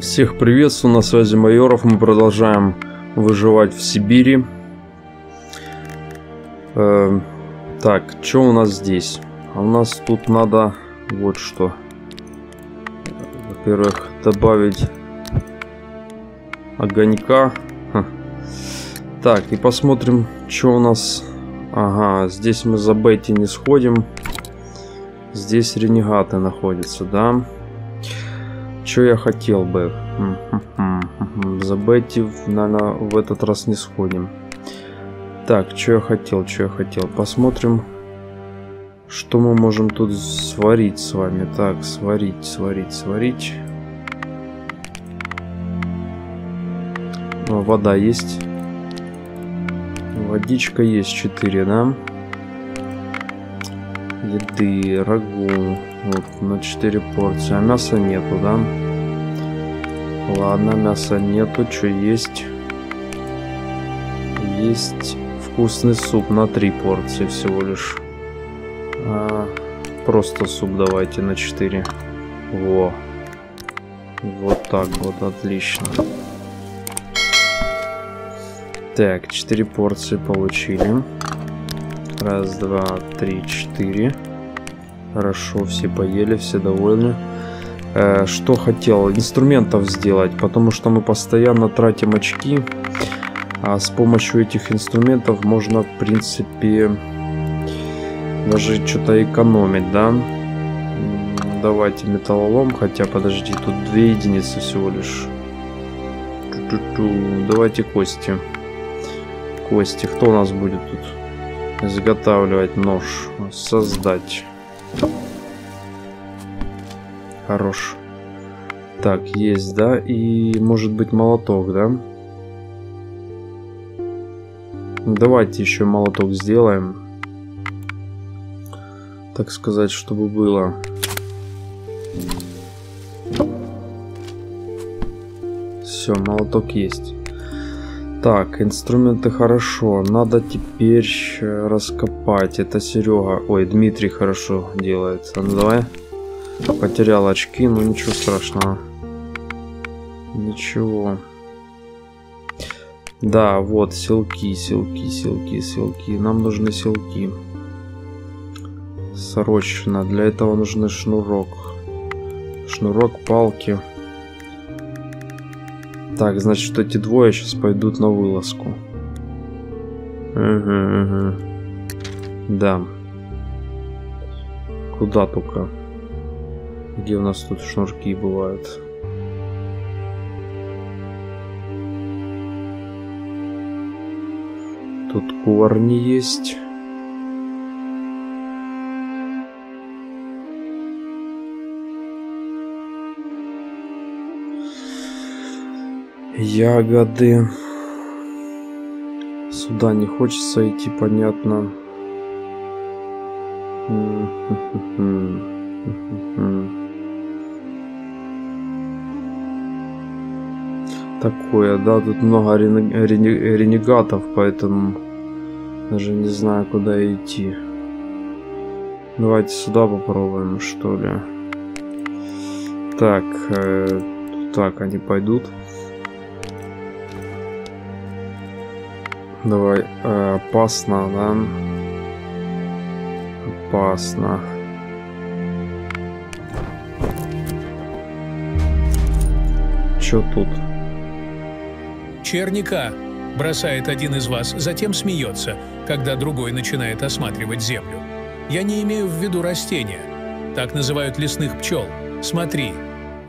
Всех приветствую, на связи Майоров. Мы продолжаем выживать в Сибири. Э, так, что у нас здесь? А у нас тут надо вот что. Во-первых, добавить огонька. Ха. Так, и посмотрим, что у нас. Ага, здесь мы за Бетти не сходим. Здесь ренегаты находятся, да? Что я хотел бы? За Бетти, наверное, в этот раз не сходим. Так, что я хотел, что я хотел. Посмотрим, что мы можем тут сварить с вами. Так, сварить, сварить, сварить. О, вода есть. Водичка есть 4, да? Еды, рагу. Вот, на 4 порции. А мяса нету, да? Ладно, мяса нету. Что есть? Есть вкусный суп на 3 порции всего лишь. А, просто суп давайте на 4. Во. Вот так вот, отлично. Так, 4 порции получили. Раз, два, три, четыре. Хорошо, все поели, все довольны. Э, что хотел? Инструментов сделать, потому что мы постоянно тратим очки. А с помощью этих инструментов можно, в принципе, даже что-то экономить, да? Давайте металлолом, хотя, подожди, тут две единицы всего лишь. Ту -ту -ту. Давайте кости. Кости. Кто у нас будет тут? Изготавливать нож. Создать. Хорош. Так, есть, да? И может быть молоток, да? Давайте еще молоток сделаем. Так сказать, чтобы было. Все, молоток есть. Так, инструменты хорошо. Надо теперь раскопать. Это Серега. Ой, Дмитрий хорошо делает. Ну давай. Потерял очки, но ничего страшного. Ничего. Да, вот, селки, селки, селки, селки. Нам нужны селки. Срочно. Для этого нужны шнурок. Шнурок, палки. Так, значит, эти двое сейчас пойдут на вылазку. Угу, угу. Да. Куда только? Где у нас тут шнурки бывают? Тут корни есть. Ягоды. Сюда не хочется идти, понятно. Такое, да, тут много ренегатов, поэтому даже не знаю, куда идти. Давайте сюда попробуем, что ли. Так, э, так, они пойдут. Давай, э, опасно, да? Опасно. Чё тут? Черника, бросает один из вас, затем смеется, когда другой начинает осматривать землю. Я не имею в виду растения. Так называют лесных пчел. Смотри,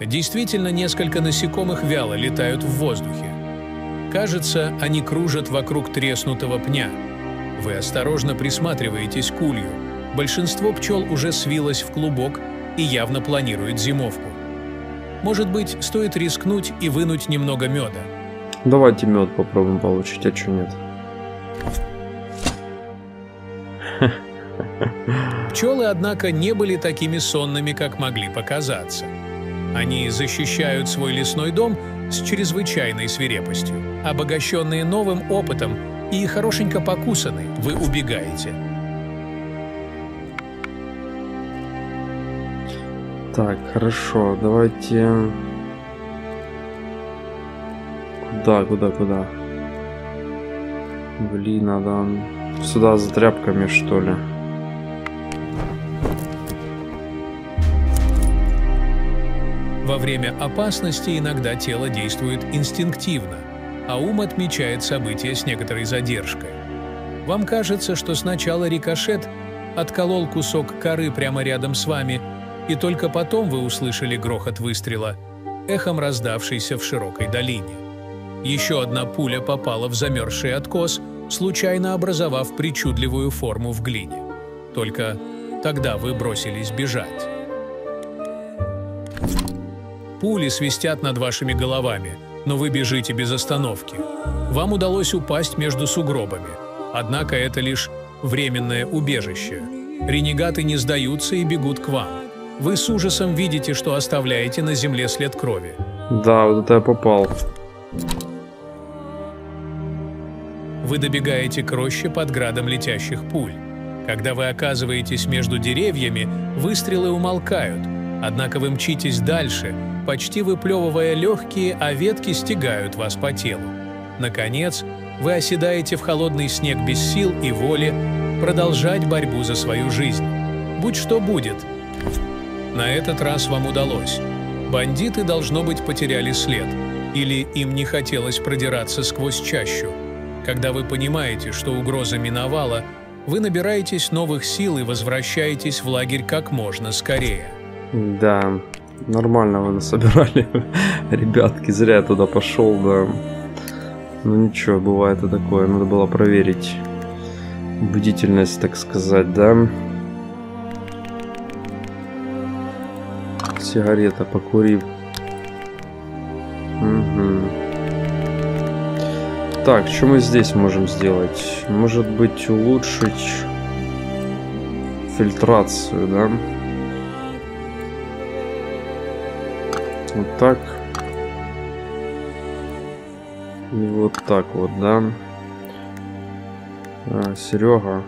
действительно несколько насекомых вяло летают в воздухе. Кажется, они кружат вокруг треснутого пня. Вы осторожно присматриваетесь к улью. Большинство пчел уже свилось в клубок и явно планирует зимовку. Может быть, стоит рискнуть и вынуть немного меда. Давайте мед попробуем получить, а что нет? Пчелы, однако, не были такими сонными, как могли показаться. Они защищают свой лесной дом с чрезвычайной свирепостью. Обогащенные новым опытом и хорошенько покусаны, вы убегаете. Так, хорошо, давайте... Куда, куда, куда? Блин, надо сюда за тряпками, что ли? Во время опасности иногда тело действует инстинктивно, а ум отмечает события с некоторой задержкой. Вам кажется, что сначала рикошет отколол кусок коры прямо рядом с вами, и только потом вы услышали грохот выстрела, эхом раздавшийся в широкой долине. Еще одна пуля попала в замерзший откос, случайно образовав причудливую форму в глине. Только тогда вы бросились бежать. Пули свистят над вашими головами, но вы бежите без остановки. Вам удалось упасть между сугробами. Однако это лишь временное убежище. Ренегаты не сдаются и бегут к вам. Вы с ужасом видите, что оставляете на земле след крови. Да, вот это я попал. Вы добегаете к роще под градом летящих пуль. Когда вы оказываетесь между деревьями, выстрелы умолкают, однако вы мчитесь дальше, почти выплевывая легкие, а ветки стегают вас по телу. Наконец, вы оседаете в холодный снег без сил и воли продолжать борьбу за свою жизнь. Будь что будет. На этот раз вам удалось. Бандиты, должно быть, потеряли след. Или им не хотелось продираться сквозь чащу. Когда вы понимаете, что угроза миновала, вы набираетесь новых сил и возвращаетесь в лагерь как можно скорее. Да, Нормально вы насобирали, ребятки. Зря я туда пошел, да. Ну ничего, бывает и такое. Надо было проверить бдительность, так сказать, да. Сигарета, покури. Угу. Так, что мы здесь можем сделать? Может быть, улучшить фильтрацию, да? Вот так. И вот так вот, да. А, Серега.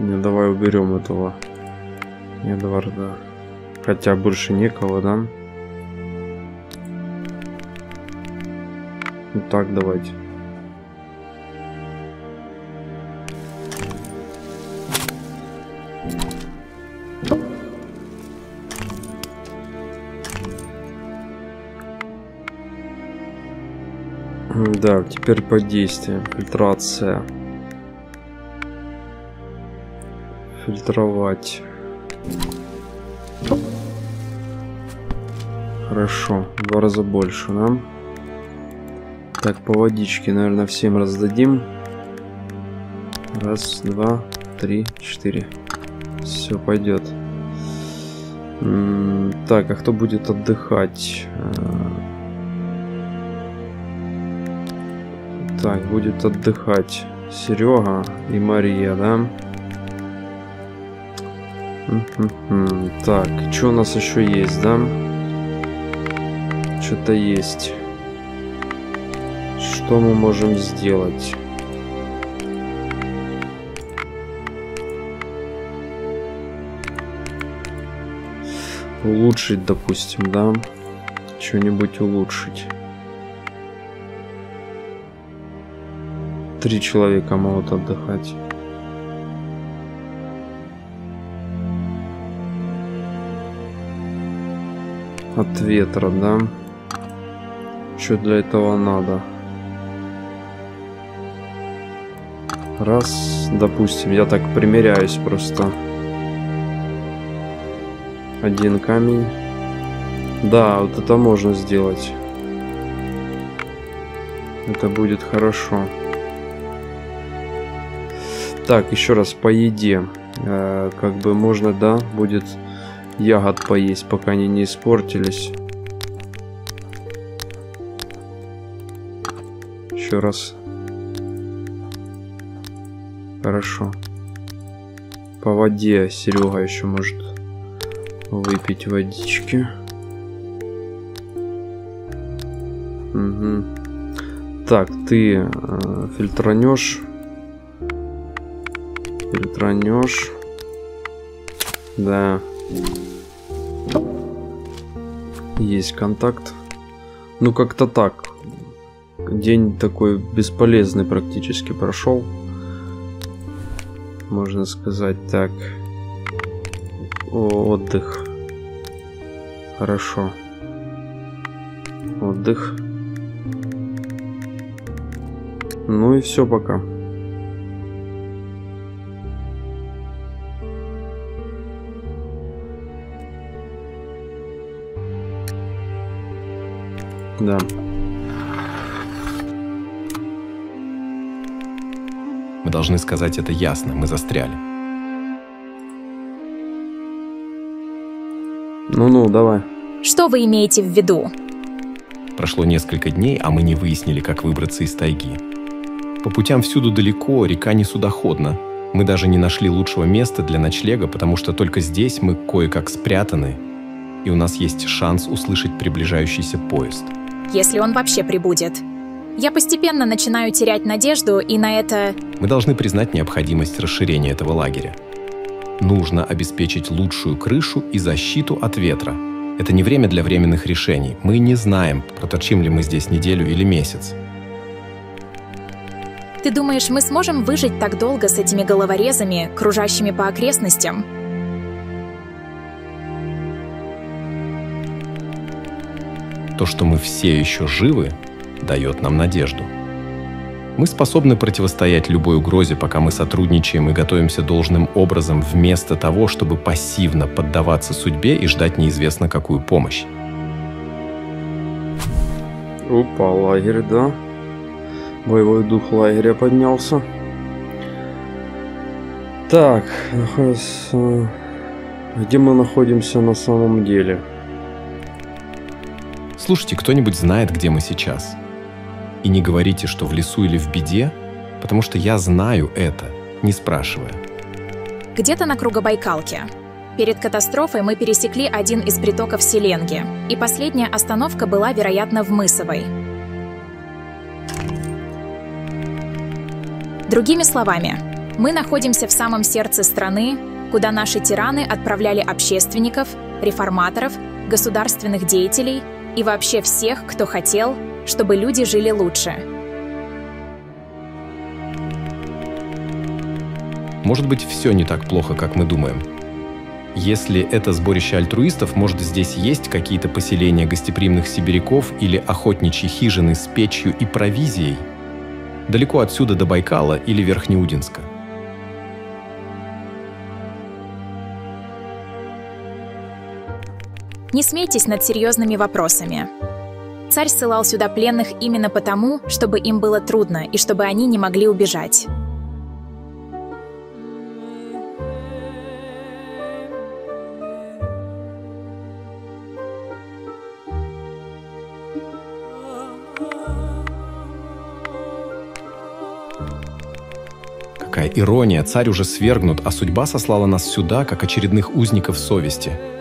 Не, давай уберем этого Эдварда. Хотя больше некого, да? Вот так давайте. Да, теперь по действиям. Фильтрация. Фильтровать. Хорошо, два раза больше, да? Так, по водичке, наверное, всем раздадим. Раз, два, три, четыре. Все, пойдет. Так, а кто будет отдыхать? Так, будет отдыхать Серега и Мария, да? Так, что у нас еще есть, да? Что-то есть. Что мы можем сделать? Улучшить, допустим, да? Что-нибудь улучшить. Три человека могут отдыхать. От ветра, да? Что для этого надо? Раз, допустим, я так примеряюсь просто. Один камень. Да, вот это можно сделать. Это будет хорошо. Так, еще раз по еде. Э, как бы можно, да, будет ягод поесть, пока они не испортились. Еще раз. Хорошо. По воде Серега еще может выпить водички. Угу. Так, ты э, фильтранешь Фильтранешь. Да. Есть контакт. Ну, как-то так. День такой бесполезный практически прошел. Можно сказать так. О, отдых. Хорошо. Отдых. Ну и все пока. Да. Мы должны сказать это ясно, мы застряли. Ну-ну, давай. Что вы имеете в виду? Прошло несколько дней, а мы не выяснили, как выбраться из тайги. По путям всюду далеко, река не судоходна. Мы даже не нашли лучшего места для ночлега, потому что только здесь мы кое-как спрятаны, и у нас есть шанс услышать приближающийся поезд. Если он вообще прибудет. Я постепенно начинаю терять надежду, и на это... Мы должны признать необходимость расширения этого лагеря. Нужно обеспечить лучшую крышу и защиту от ветра. Это не время для временных решений. Мы не знаем, проторчим ли мы здесь неделю или месяц. Ты думаешь, мы сможем выжить так долго с этими головорезами, кружащими по окрестностям? То, что мы все еще живы, дает нам надежду. Мы способны противостоять любой угрозе, пока мы сотрудничаем и готовимся должным образом, вместо того, чтобы пассивно поддаваться судьбе и ждать неизвестно какую помощь. Опа, лагерь, да. Боевой дух лагеря поднялся. Так, находится... где мы находимся на самом деле? Слушайте, кто-нибудь знает, где мы сейчас? И не говорите, что в лесу или в беде, потому что я знаю это, не спрашивая. Где-то на Кругобайкалке. Перед катастрофой мы пересекли один из притоков Селенги, и последняя остановка была, вероятно, в Мысовой. Другими словами, мы находимся в самом сердце страны, куда наши тираны отправляли общественников, реформаторов, государственных деятелей и вообще всех, кто хотел, чтобы люди жили лучше. Может быть, все не так плохо, как мы думаем. Если это сборище альтруистов, может, здесь есть какие-то поселения гостеприимных сибиряков или охотничьи хижины с печью и провизией – далеко отсюда до Байкала или Верхнеудинска. Не смейтесь над серьезными вопросами. Царь ссылал сюда пленных именно потому, чтобы им было трудно и чтобы они не могли убежать. Какая ирония, царь уже свергнут, а судьба сослала нас сюда, как очередных узников совести.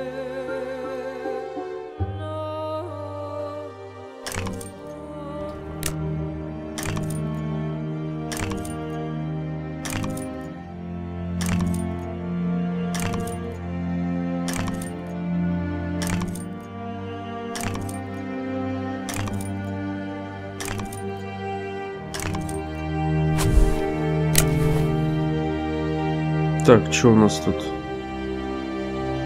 Так, что у нас тут?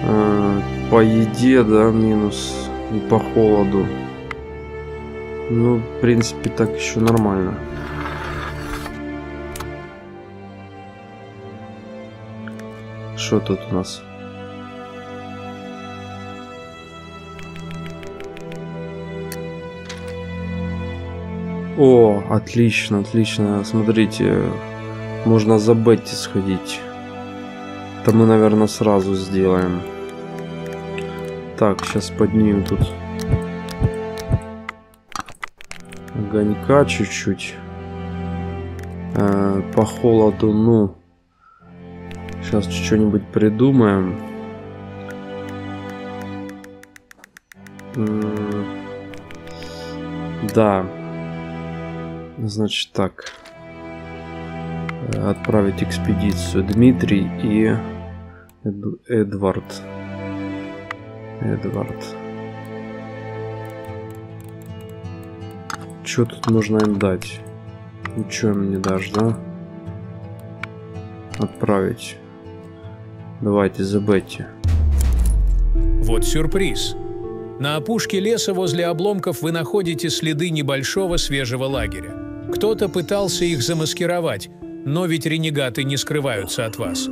А, по еде, да, минус. И по холоду. Ну, в принципе, так еще нормально. Что тут у нас? О, отлично, отлично. Смотрите, можно за Бетти сходить. Это мы, наверное, сразу сделаем. Так, сейчас поднимем тут огонька чуть-чуть. Э, по холоду, ну, сейчас что-нибудь придумаем. да. Значит так отправить экспедицию Дмитрий и Эд... Эдвард. Эдвард. что тут можно им дать? Ничего им не дашь, да? Отправить. Давайте, забейте. Вот сюрприз. На опушке леса возле обломков вы находите следы небольшого свежего лагеря. Кто-то пытался их замаскировать, но ведь ренегаты не скрываются от вас.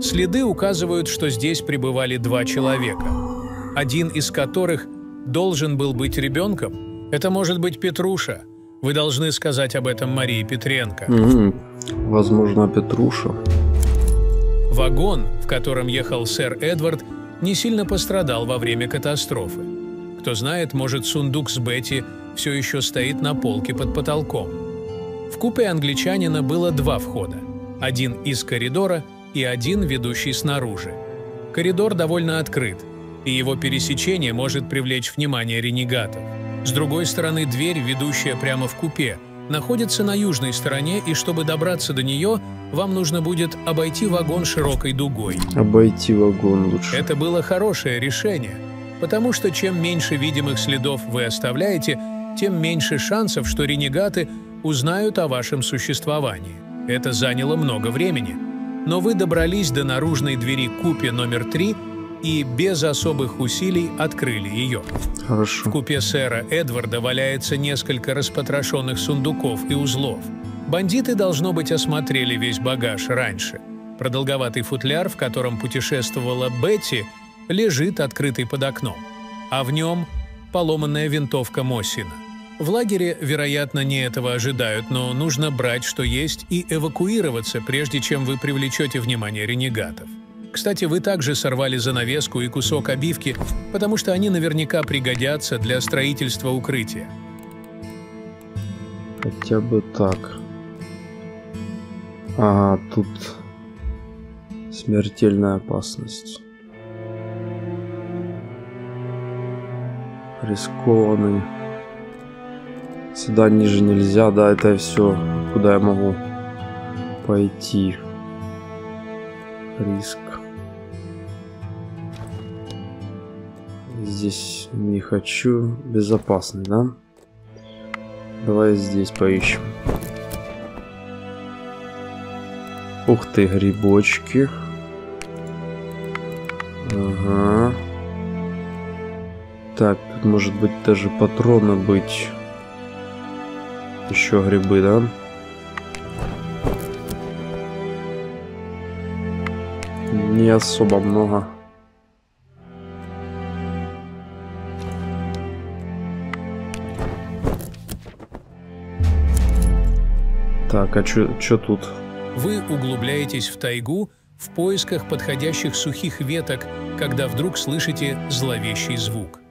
Следы указывают, что здесь пребывали два человека, один из которых должен был быть ребенком. Это может быть Петруша. Вы должны сказать об этом Марии Петренко. Угу. Возможно, Петруша. Вагон, в котором ехал сэр Эдвард, не сильно пострадал во время катастрофы. Кто знает, может, сундук с Бетти все еще стоит на полке под потолком. В купе англичанина было два входа. Один из коридора и один, ведущий снаружи. Коридор довольно открыт, и его пересечение может привлечь внимание ренегатов. С другой стороны, дверь, ведущая прямо в купе, находится на южной стороне, и чтобы добраться до нее, вам нужно будет обойти вагон широкой дугой. Обойти вагон лучше. Это было хорошее решение – потому что чем меньше видимых следов вы оставляете, тем меньше шансов, что ренегаты узнают о вашем существовании. Это заняло много времени. Но вы добрались до наружной двери купе номер три и без особых усилий открыли ее. Хорошо. В купе сэра Эдварда валяется несколько распотрошенных сундуков и узлов. Бандиты, должно быть, осмотрели весь багаж раньше. Продолговатый футляр, в котором путешествовала Бетти – лежит открытый под окном, а в нем поломанная винтовка Мосина. В лагере, вероятно, не этого ожидают, но нужно брать, что есть, и эвакуироваться, прежде чем вы привлечете внимание ренегатов. Кстати, вы также сорвали занавеску и кусок обивки, потому что они наверняка пригодятся для строительства укрытия. Хотя бы так. А тут смертельная опасность. рискованный. Сюда ниже нельзя, да, это все, куда я могу пойти. Риск. Здесь не хочу. Безопасный, да? Давай здесь поищем. Ух ты, грибочки. Ага. Так, тут может быть даже патроны быть. Еще грибы, да? Не особо много. Так, а что тут? Вы углубляетесь в тайгу в поисках подходящих сухих веток, когда вдруг слышите зловещий звук.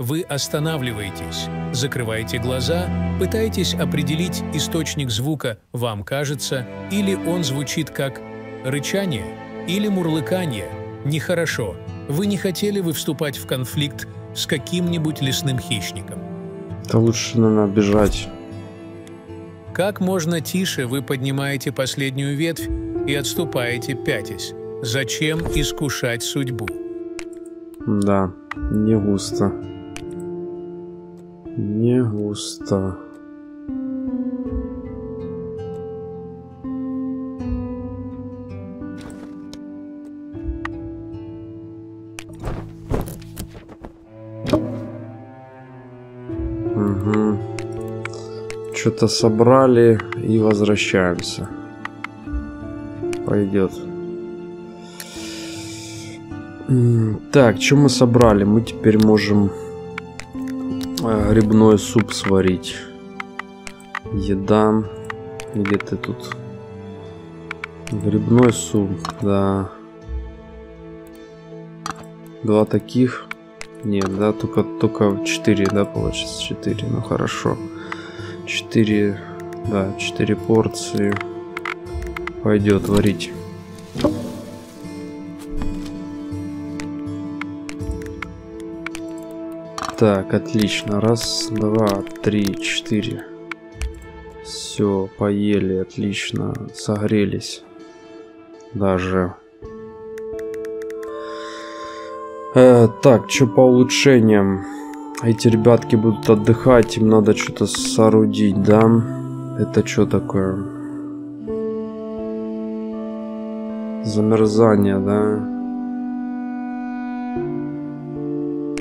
Вы останавливаетесь, закрываете глаза, пытаетесь определить источник звука, вам кажется, или он звучит как рычание или мурлыкание. Нехорошо. Вы не хотели бы вступать в конфликт с каким-нибудь лесным хищником. Да лучше, наверное, бежать. Как можно тише вы поднимаете последнюю ветвь и отступаете пятясь. Зачем искушать судьбу? Да, не густо. Не густо. Угу. Что-то собрали и возвращаемся. Пойдет. Так, что мы собрали? Мы теперь можем грибной суп сварить. Еда. Где ты тут? Грибной суп, да. Два таких. Нет, да, только, только 4, да, получится 4. Ну хорошо. 4, да, 4 порции. Пойдет варить. Так, отлично. Раз, два, три, четыре. Все, поели, отлично. Согрелись. Даже. Э, так, что по улучшениям? Эти ребятки будут отдыхать, им надо что-то соорудить, да? Это что такое? Замерзание, да?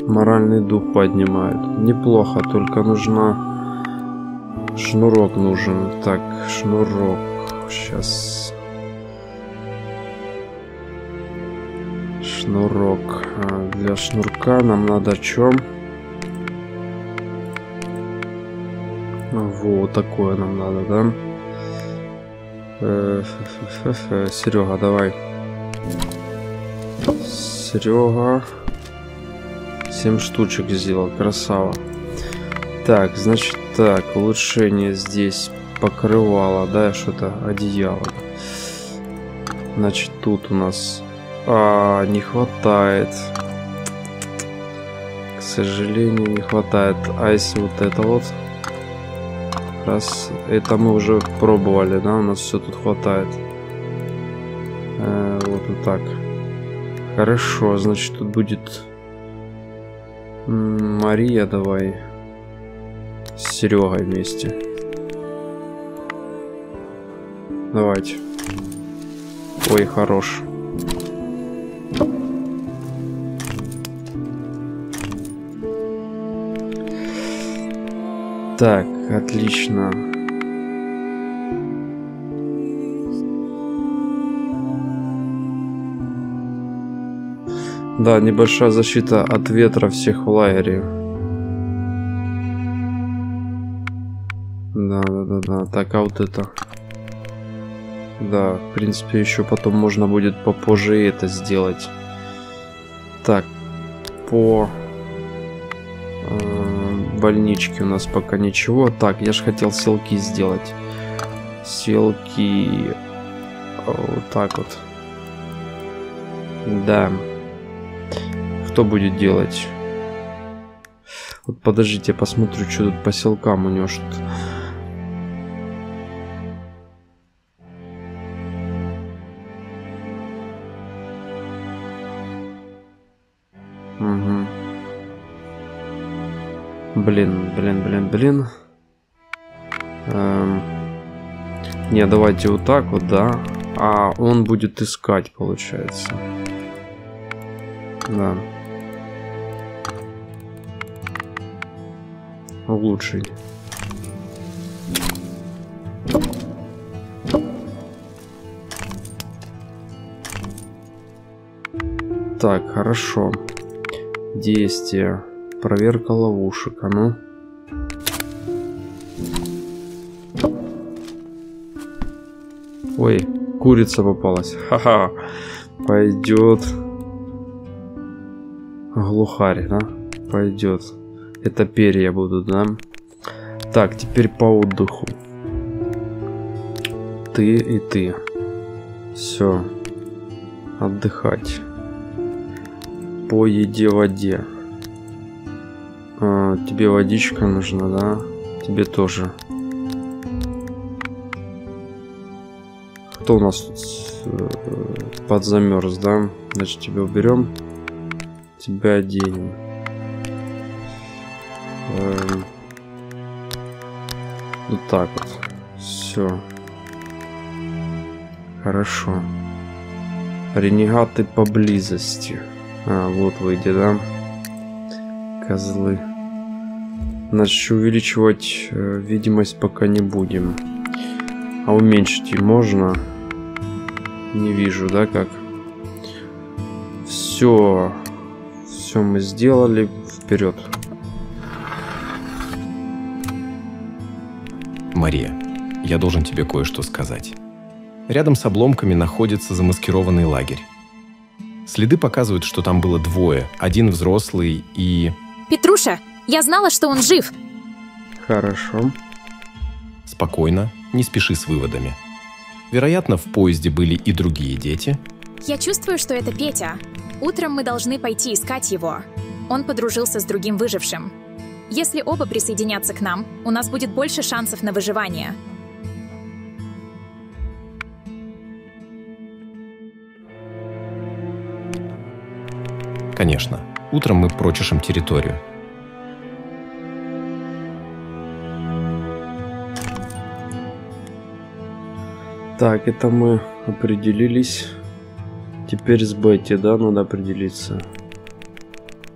Моральный дух поднимает. Неплохо, только нужно... Шнурок нужен. Так, шнурок. Сейчас... Шнурок. А для шнурка нам надо чем? Вот такое нам надо, да? Э, Серега, давай. Серега. 7 штучек сделал, красава. Так, значит так, улучшение здесь покрывало, да, что-то одеяло. Значит, тут у нас а, не хватает. К сожалению, не хватает. А если вот это вот? Раз это мы уже пробовали, да, у нас все тут хватает. Э, вот, вот так. Хорошо, значит тут будет Мария, давай с Серегой вместе. Давайте. Ой, хорош. Так, отлично. Да, небольшая защита от ветра всех в лагере. Так, а вот это. Да, в принципе, еще потом можно будет попозже это сделать. Так, по э, больничке у нас пока ничего. Так, я же хотел селки сделать. Селки вот так вот. Да. Кто будет делать? Вот подождите, я посмотрю, что тут по селкам у него что-то. Блин, блин, блин, блин. Эм... Не, давайте вот так вот, да. А он будет искать, получается. Да. улучшить. Так, хорошо. Действие. Проверка ловушек. А ну. Ой, курица попалась. Ха-ха. Пойдет. Глухарь, да? Пойдет. Это перья будут, да? Так, теперь по отдыху. Ты и ты. Все. Отдыхать. По еде, воде. А, тебе водичка нужна, да? Тебе тоже. Кто у нас тут э, подзамерз, да? Значит, тебя уберем. Тебя оденем. Эм, вот так вот. Все. Хорошо. Ренегаты поблизости. А, вот выйдет, да? Козлы. Значит, увеличивать э, видимость пока не будем. А уменьшить и можно? Не вижу, да, как? Все. Все мы сделали. Вперед. Мария, я должен тебе кое-что сказать. Рядом с обломками находится замаскированный лагерь. Следы показывают, что там было двое. Один взрослый и... Петруша, я знала, что он жив. Хорошо. Спокойно, не спеши с выводами. Вероятно, в поезде были и другие дети. Я чувствую, что это Петя. Утром мы должны пойти искать его. Он подружился с другим выжившим. Если оба присоединятся к нам, у нас будет больше шансов на выживание. Конечно. Утром мы прочешем территорию. Так, это мы определились. Теперь с Бетти, да, надо определиться.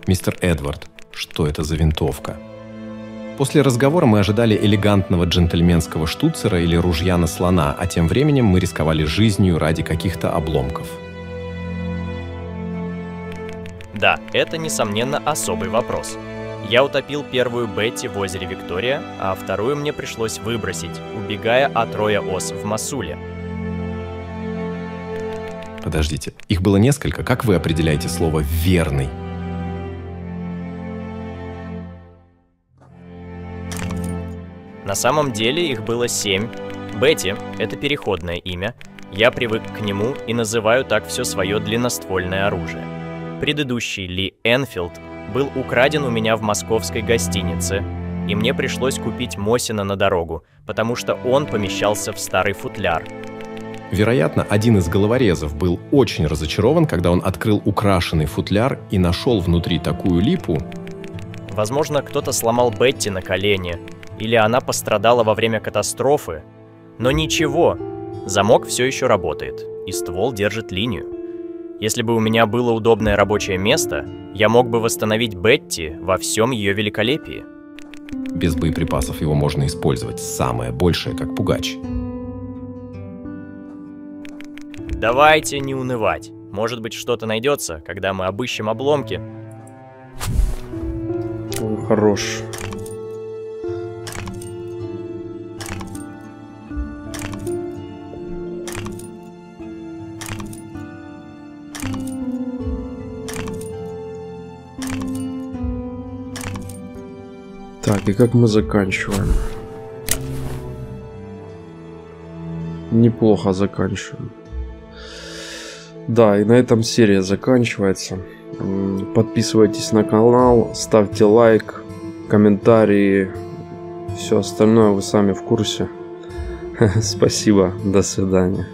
Мистер Эдвард, что это за винтовка? После разговора мы ожидали элегантного джентльменского штуцера или ружья на слона, а тем временем мы рисковали жизнью ради каких-то обломков. Да, это, несомненно, особый вопрос. Я утопил первую Бетти в озере Виктория, а вторую мне пришлось выбросить, убегая от Роя Ос в Масуле. Подождите, их было несколько. Как вы определяете слово «верный»? На самом деле их было семь. Бетти — это переходное имя. Я привык к нему и называю так все свое длинноствольное оружие. Предыдущий Ли Энфилд был украден у меня в московской гостинице, и мне пришлось купить Мосина на дорогу, потому что он помещался в старый футляр. Вероятно, один из головорезов был очень разочарован, когда он открыл украшенный футляр и нашел внутри такую липу. Возможно, кто-то сломал Бетти на колени, или она пострадала во время катастрофы. Но ничего, замок все еще работает, и ствол держит линию. Если бы у меня было удобное рабочее место, я мог бы восстановить Бетти во всем ее великолепии. Без боеприпасов его можно использовать, самое большее, как пугач. Давайте не унывать. Может быть, что-то найдется, когда мы обыщем обломки. Ой, хорош. Так, и как мы заканчиваем? Неплохо заканчиваем. Да, и на этом серия заканчивается. Подписывайтесь на канал, ставьте лайк, комментарии. Все остальное вы сами в курсе. Спасибо, до свидания.